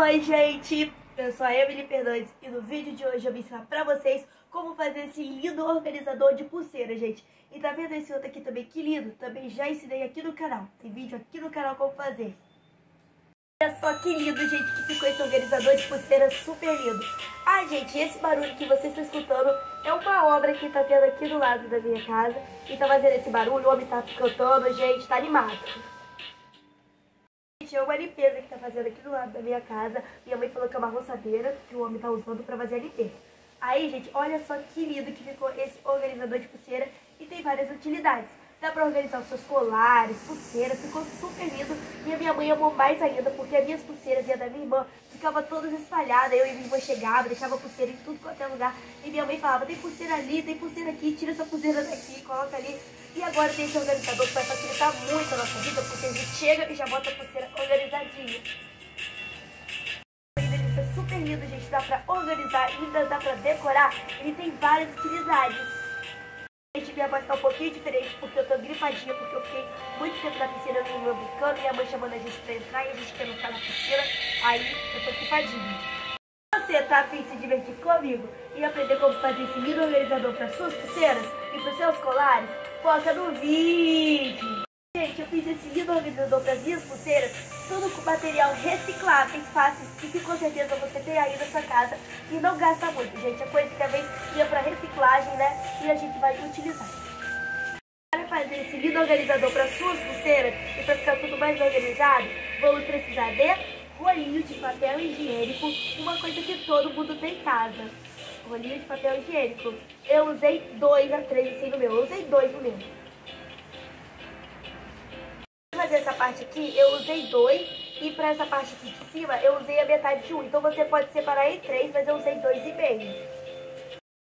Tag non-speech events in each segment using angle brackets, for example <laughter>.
Oi, gente! Eu sou a Emily Fernandes e no vídeo de hoje eu vou ensinar pra vocês como fazer esse lindo organizador de pulseira, gente. E tá vendo esse outro aqui também? Que lindo! Também já ensinei aqui no canal. Tem vídeo aqui no canal como fazer. Olha só que lindo, gente, que ficou esse organizador de pulseira super lindo. Ah, gente, esse barulho que vocês estão escutando é uma obra que tá tendo aqui do lado da minha casa. E tá fazendo esse barulho, o homem tá cantando, gente, tá animado. Gente, é uma limpeza que tá fazendo aqui do lado da minha casa. Minha mãe falou que é uma roçadeira que o homem tá usando pra fazer a limpeza. Aí, gente, olha só que lindo que ficou esse organizador de pulseira e tem várias utilidades. Dá pra organizar os seus colares, pulseiras, ficou super lindo. E a minha mãe amou mais ainda, porque as minhas pulseiras e a da minha irmã ficavam todas espalhadas. Eu e minha irmã chegava, deixava pulseira em tudo quanto é lugar. E minha mãe falava, tem pulseira ali, tem pulseira aqui, tira essa pulseira daqui, coloca ali. E agora tem esse organizador que vai facilitar muito a nossa vida, porque a gente chega e já bota a pulseira organizadinha. É super lindo, gente, dá pra organizar, ainda dá pra decorar. Ele tem várias utilidades. Minha voz tá um pouquinho diferente porque eu tô gripadinha, porque eu fiquei muito tempo na piscina, minha brincando, minha mãe chamando a gente pra entrar e a gente quer não ficar na piscina, aí eu tô gripadinha. Você tá afim de se divertir comigo e aprender como fazer esse lindo organizador para suas pulseiras e para seus colares? Foca no vídeo! Gente, eu fiz esse lindo organizador para as minhas pulseiras, tudo com material recicláveis, fáceis e que com certeza você tem aí na sua casa e não gasta muito, gente. A coisa que talvez ia para reciclagem, né? E a gente vai utilizar. Para fazer esse lindo organizador para suas pulseiras e para ficar tudo mais organizado, vamos precisar de rolinho de papel higiênico, uma coisa que todo mundo tem em casa. Rolinho de papel higiênico. Eu usei dois a três assim no meu. Eu usei dois no meu. Fazer essa parte aqui, eu usei dois. E pra essa parte aqui de cima, eu usei a metade de um. Então você pode separar em três, mas eu usei dois e meio.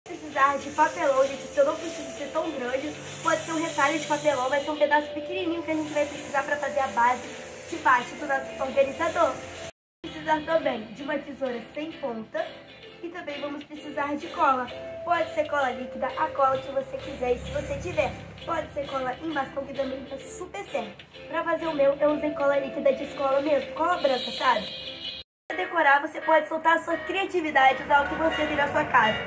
Precisar de papelão, gente, se eu não preciso ser tão grande, pode ser um retalho de papelão, vai ser um pedaço pequenininho que a gente vai precisar para fazer a base de baixo do nosso organizador. Precisar também de uma tesoura sem ponta também vamos precisar de cola. Pode ser cola líquida, a cola que você quiser e se você tiver. Pode ser cola em bastão que também tá super certo. Pra fazer o meu, eu usei cola líquida de escola mesmo, cola branca, sabe? Pra decorar, você pode soltar a sua criatividade, usar o que você tem na sua casa.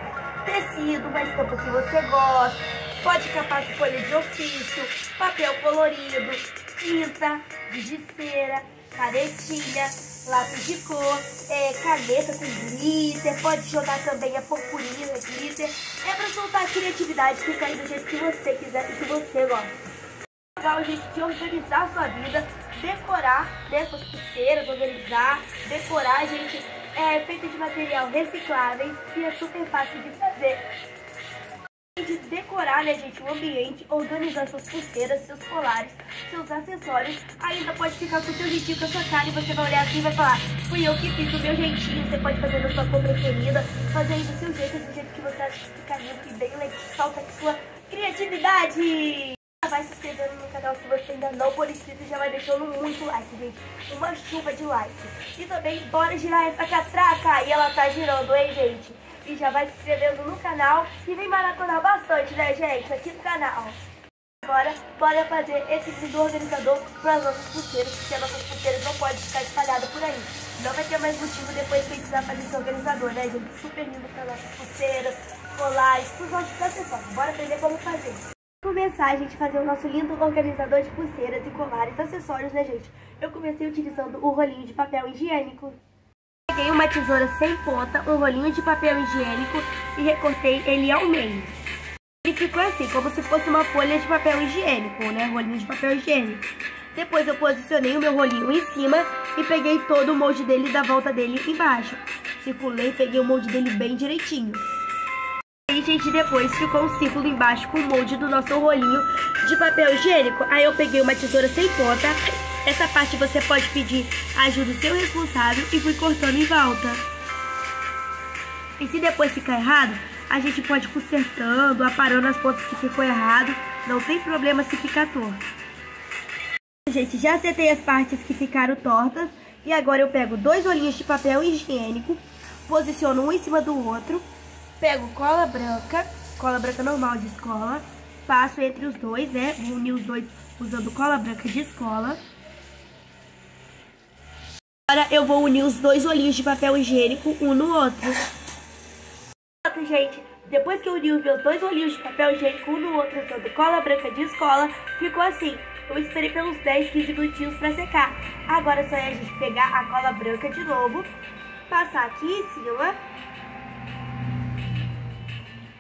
Tecido, uma estampa que você gosta, pode capar com folha de ofício, papel colorido, tinta, giz de cera, canetinha, lápis de cor, é, caneta com glitter, pode jogar também a purpurina, glitter. É pra soltar a criatividade, fica aí do jeito que você quiser e que você gosta. Legal a gente de organizar a sua vida, decorar né, suas pulseiras, organizar, decorar, gente, é feito de material recicláveis e é super fácil de fazer de decorar, né, gente, o ambiente, organizar suas pulseiras, seus colares, seus acessórios. Ainda pode ficar com o seu jeitinho, com a sua cara e você vai olhar assim e vai falar fui eu que fiz do meu jeitinho. Você pode fazer da sua cor preferida, fazer do seu jeito, do jeito que você acha que fica lindo e bem legal. Solta aqui sua criatividade! Vai se inscrevendo no canal se você ainda não for inscrito já vai deixando muito like, gente. Uma chuva de like. E também, bora girar essa catraca! E ela tá girando, hein, gente? E já vai se inscrevendo no canal e vem maratonar bastante, né, gente, aqui no canal. Agora, bora fazer esse lindo organizador para as nossas pulseiras, porque as nossas pulseiras não podem ficar espalhadas por aí. Não vai ter mais motivo depois ensinar a fazer esse organizador, né, gente? Super lindo para nossas pulseiras, colares, para os nossos acessórios. Bora aprender como fazer. Começar a gente fazer o nosso lindo organizador de pulseiras e colares, acessórios, né, gente? Eu comecei utilizando o rolinho de papel higiênico. Uma tesoura sem ponta, um rolinho de papel higiênico e recortei ele ao meio. Ele ficou assim, como se fosse uma folha de papel higiênico, né? Rolinho de papel higiênico. Depois eu posicionei o meu rolinho em cima e peguei todo o molde dele da volta dele embaixo. Circulei e peguei o molde dele bem direitinho. E, gente, depois ficou um círculo embaixo com o molde do nosso rolinho de papel higiênico. Aí eu peguei uma tesoura sem ponta essa parte você pode pedir ajuda do seu responsável e fui cortando em volta. E se depois ficar errado, a gente pode ir consertando, aparando as pontas que ficou errado. Não tem problema se ficar torto. Gente, já acertei as partes que ficaram tortas. E agora eu pego dois olhinhos de papel higiênico, posiciono um em cima do outro, pego cola branca, cola branca normal de escola, passo entre os dois, né? Vou unir os dois usando cola branca de escola. Agora eu vou unir os dois olhinhos de papel higiênico um no outro. Gente, depois que eu uni os meus dois olhinhos de papel higiênico um no outro usando cola branca de escola, ficou assim. Eu esperei pelos 10, 15 minutinhos pra secar. Agora é só a gente pegar a cola branca de novo, passar aqui em cima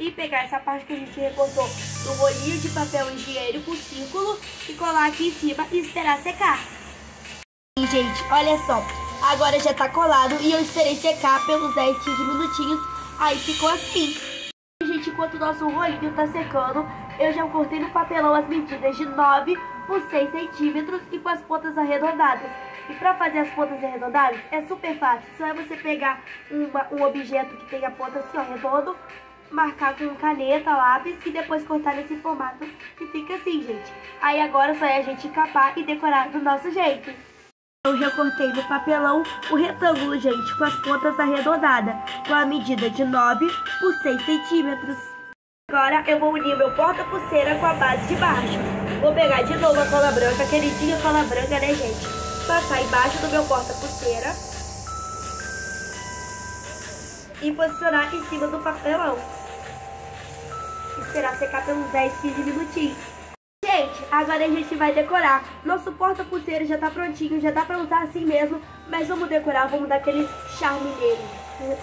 e pegar essa parte que a gente recortou no rolinho de papel higiênico, círculo, e colar aqui em cima e esperar secar. Gente, olha só, agora já tá colado e eu esperei secar pelos 10, 15 minutinhos, aí ficou assim. Gente, enquanto o nosso rolinho tá secando, eu já cortei no papelão as medidas de 9 por 6 centímetros e com as pontas arredondadas. E para fazer as pontas arredondadas é super fácil, só é você pegar uma, um objeto que tenha ponta assim, ó, redondo, marcar com caneta, lápis e depois cortar nesse formato que fica assim, gente. Aí agora só é a gente encapar e decorar do nosso jeito. Eu já cortei no papelão o retângulo, gente, com as pontas arredondadas, com a medida de 9 por 6 centímetros. Agora eu vou unir meu porta-pulseira com a base de baixo. Vou pegar de novo a cola branca, queridinha cola branca, né, gente? Passar embaixo do meu porta-pulseira. E posicionar em cima do papelão esperar secar pelos 10, 15 minutinhos. Gente, agora a gente vai decorar. Nosso porta-pulseira já tá prontinho, já dá pra usar assim mesmo, mas vamos decorar, vamos dar aquele charme nele.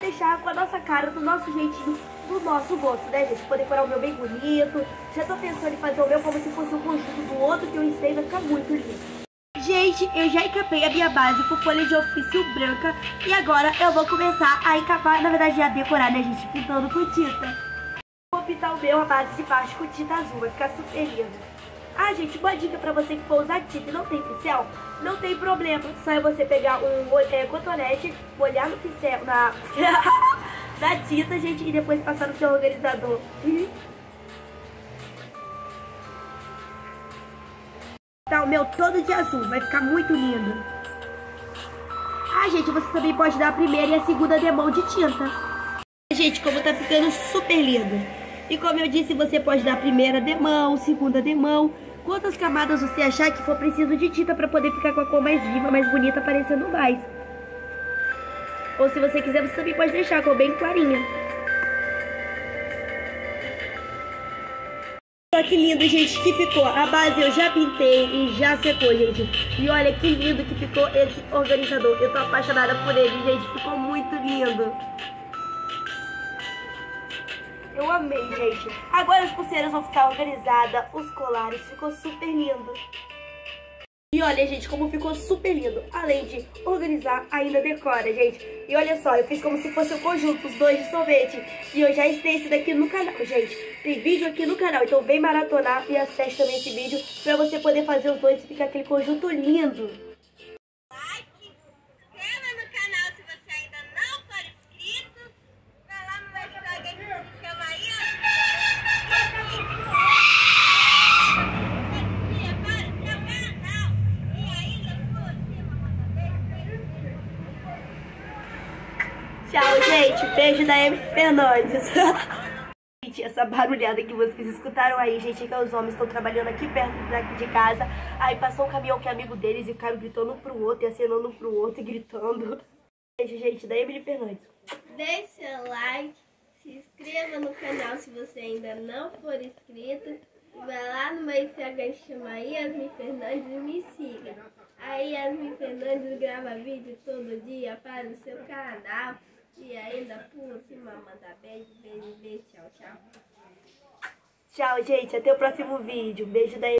Deixar com a nossa cara, do nosso jeitinho, do nosso gosto, né, gente? Vou decorar o meu bem bonito. Já tô pensando em fazer o meu como se fosse um conjunto do outro que eu ensinei, vai ficar muito lindo. Gente, eu já encapei a minha base com folha de ofício branca e agora eu vou começar a encapar, na verdade, a decorar, né, gente? Pintando com tinta pintar o meu a base de baixo com tinta azul, vai ficar super lindo. Ah, gente, uma dica pra você que for usar tinta e não tem pincel, não tem problema. Só é você pegar um é, cotonete, molhar no pincel, na, <laughs> na tinta, gente, e depois passar no seu organizador. Tá o meu todo de azul, vai ficar muito lindo. Ah, gente, você também pode dar a primeira e a segunda demão de tinta. Gente, como tá ficando super lindo. E como eu disse, você pode dar primeira demão, segunda demão, quantas camadas você achar que for preciso de tinta para poder ficar com a cor mais viva, mais bonita, aparecendo mais. Ou se você quiser, você também pode deixar a cor bem clarinha. Olha que lindo, gente, que ficou. A base eu já pintei e já secou, gente. E olha que lindo que ficou esse organizador. Eu tô apaixonada por ele, gente. Ficou muito lindo. Eu amei, gente. Agora as pulseiras vão ficar organizadas, os colares, ficou super lindo. E olha, gente, como ficou super lindo. Além de organizar, ainda decora, gente. E olha só, eu fiz como se fosse o um conjunto, os dois de sorvete. E eu já estei esse daqui no canal, gente. Tem vídeo aqui no canal, então vem maratonar e acesse também esse vídeo pra você poder fazer os dois e ficar aquele conjunto lindo. Da Amy Fernandes. <laughs> gente, essa barulhada que vocês escutaram aí, gente, é que os homens estão trabalhando aqui perto de casa. Aí passou um caminhão que é amigo deles e ficaram gritando um pro outro e acenando um pro outro e gritando. Beijo, gente, da Emily Fernandes. Deixe seu like, se inscreva no canal se você ainda não for inscrito. Vai lá no meu Instagram que chama Yasmin Fernandes e me siga. Aí Yasmin Fernandes grava vídeo todo dia para o seu canal. E ainda por cima manda beijo, beijo, beijo, tchau, tchau. Tchau, gente. Até o próximo vídeo. Beijo da